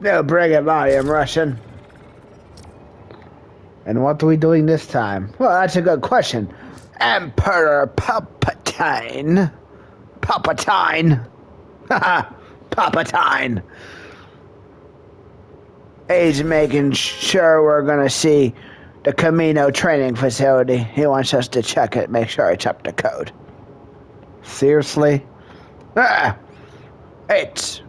No, bring it on, I'm Russian. And what are we doing this time? Well, that's a good question. Emperor Palpatine. Palpatine. Haha, Palpatine. He's making sure we're gonna see the Kamino training facility. He wants us to check it, make sure it's up to code. Seriously? Ah, it's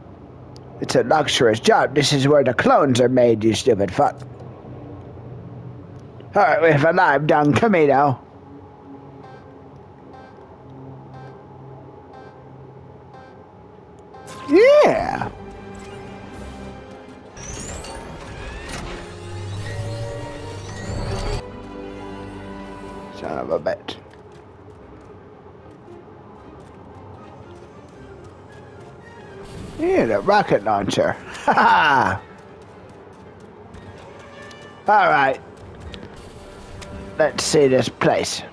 it's a luxurious job. This is where the clones are made, you stupid fuck. Alright, we have arrived on Kamino. Yeah. Son of a bitch. Yeah, the rocket launcher. Ha! Alright. Let's see this place.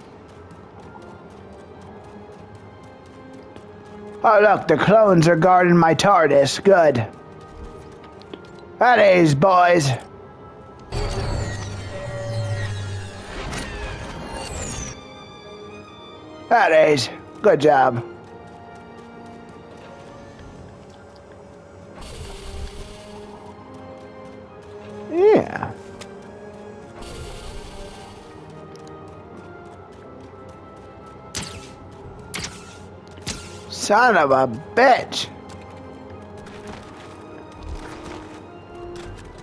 Oh look, the clones are guarding my TARDIS. Good. That is, boys. That is. Good job. Son of a bitch.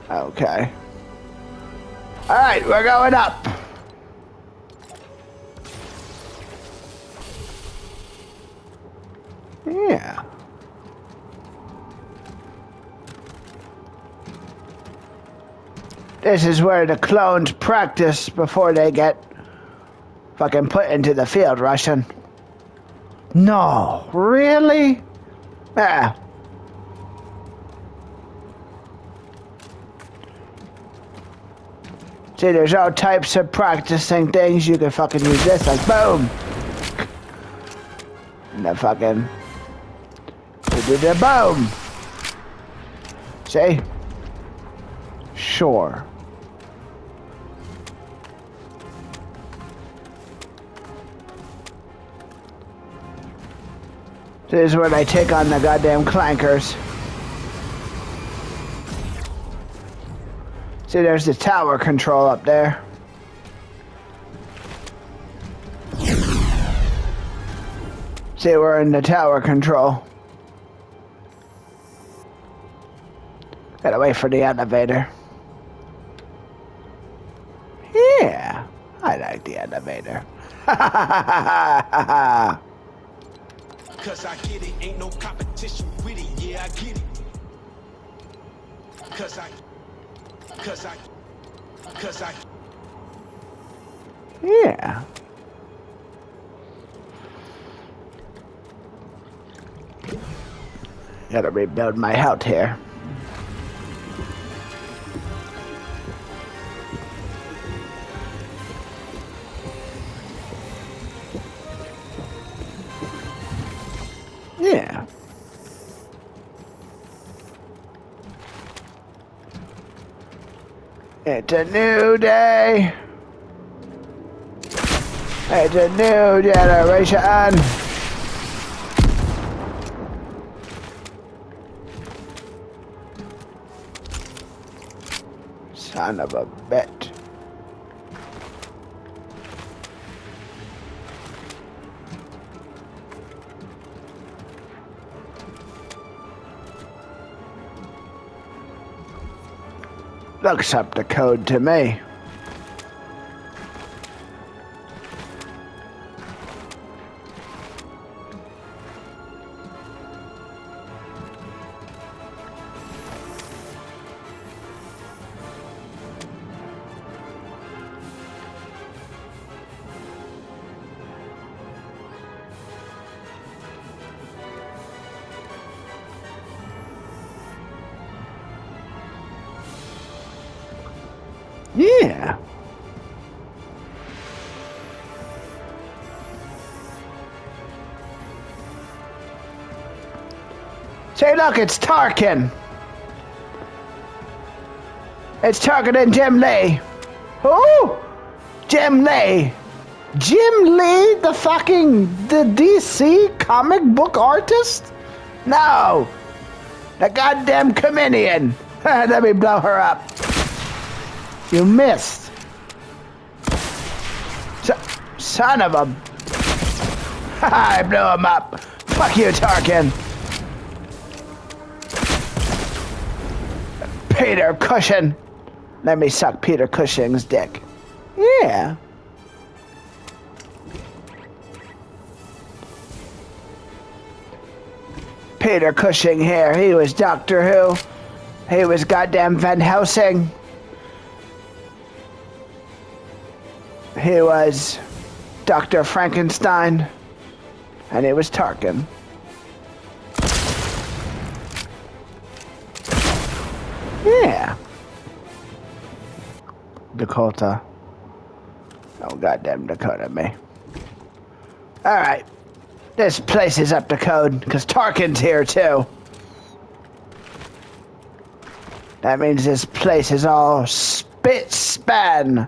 Okay. Alright, we're going up. Yeah. This is where the clones practice before they get fucking put into the field, Russian. No, really? Ah. See, there's all types of practicing things. You can fucking use this, like boom. And the fucking. Do the boom. See? Sure. This is where they take on the goddamn clankers. See, there's the tower control up there. See, we're in the tower control. Gotta wait for the elevator. Yeah, I like the elevator. Cause I get it, ain't no competition with it, yeah, I get it. Cause I, cause I, cause I, yeah. Gotta rebuild my house here. It's a new day. It's a new generation. Son of a bitch. Looks up the code to me. Yeah. Say, look, it's Tarkin. It's targeting Jim Lee. Who? Jim Lee. Jim Lee, the fucking the DC comic book artist? No. The goddamn comedian. Let me blow her up. You missed. Son of a. I blew him up. Fuck you, Tarkin. Peter Cushing. Let me suck Peter Cushing's dick. Yeah. Peter Cushing here. He was Doctor Who. He was goddamn Van Helsing. He was Dr. Frankenstein. And he was Tarkin. Yeah. Dakota. Oh, goddamn Dakota, me. Alright. This place is up to code, because Tarkin's here, too. That means this place is all spit span.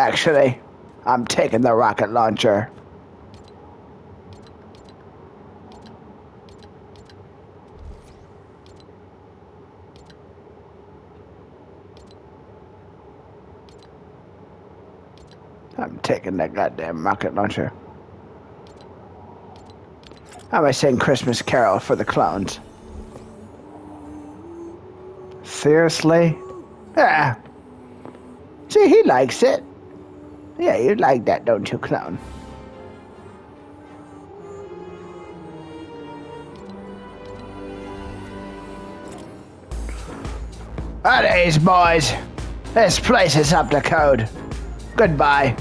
Actually, I'm taking the rocket launcher. I'm taking that goddamn rocket launcher. How am I saying Christmas Carol for the clones? Seriously? Yeah. See, he likes it. Yeah, you like that, don't you, clown? Alright, boys. This place is up to code. Goodbye.